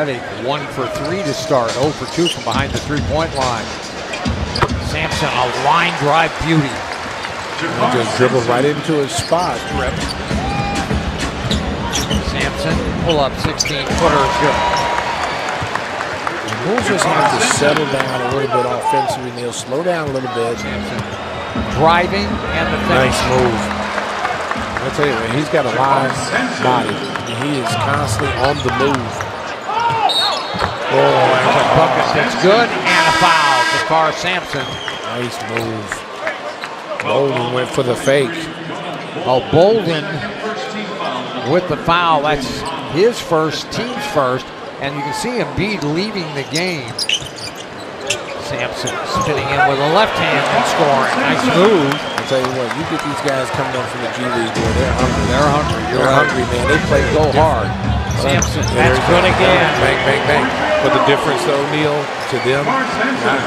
Redick, one for three to start, 0 for two from behind the three-point line. Sampson, a line drive beauty. He just dribbled right into his spot. Sampson, pull up 16 footer, good. Bulls just have to settle down a little bit offensively. They'll slow down a little bit. Sampson driving and the finish. Nice move. I'll tell you, man, he's got a live body. And he is constantly on the move. Oh, and a bucket that's good and a foul. JaKarr Sampson. Nice move. Bolden went for the fake. Oh, Bolden with the foul. That's his first, team's first. And you can see Embiid leaving the game. Sampson spinning in with a left hand and scoring. Nice move. I tell you what, you get these guys coming up from the G League, boy, they're hungry. They're hungry. You're They're hungry, man. They play Go different. hard. Sampson, that's there's good that. again. Bang, bang, bang. But the difference, though, Neil, to them, I,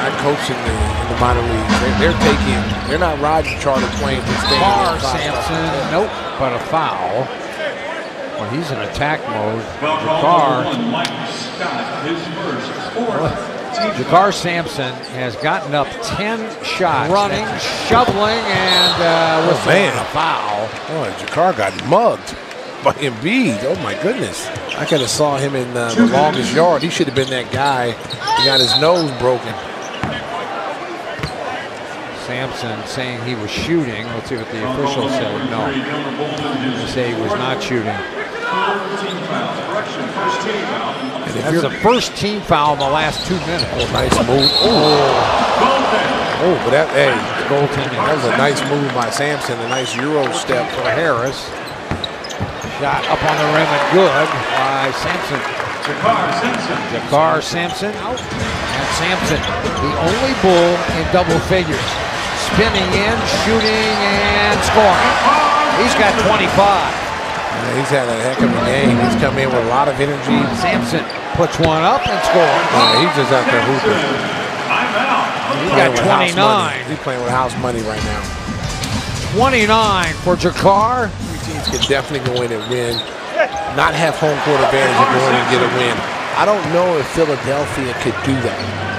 I coach in the, in the minor leagues. They, they're taking, they're not riding charter planes and staying in Bar the class. Sampson, nope, but a foul. Well, he's in attack mode. JaKarr, JaKarr Sampson has gotten up 10 shots. Running, shoveling, and uh, with man. a foul. Oh, JaKarr got mugged by Embiid. Oh my goodness! I could have saw him in uh, the longest yard. He should have been that guy. He got his nose broken. Sampson saying he was shooting. Let's see what the official said. No, they say he was not shooting. And if That's the first team foul in the last two minutes. oh, nice move. Oh, oh, but that hey, Goaltending. that was a nice move by Sampson. A nice euro step. for Harris. Shot up on the rim and good by Sampson. JaKarr Sampson. And Sampson, the only bull in double figures. Spinning in, shooting, and scoring. He's got 25. Yeah, he's had a heck of a game. He's come in with a lot of energy. Sampson puts one up and scores. Yeah, he's just out there hooping. He's Playing got with house 29. He's playing with house money right now. 29 for JaKarr. Teams can definitely go in and win. Not have home court advantage and go in and get a win. I don't know if Philadelphia could do that.